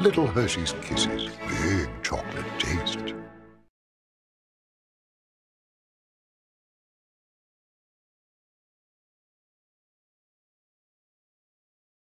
Little Hershey's Kisses.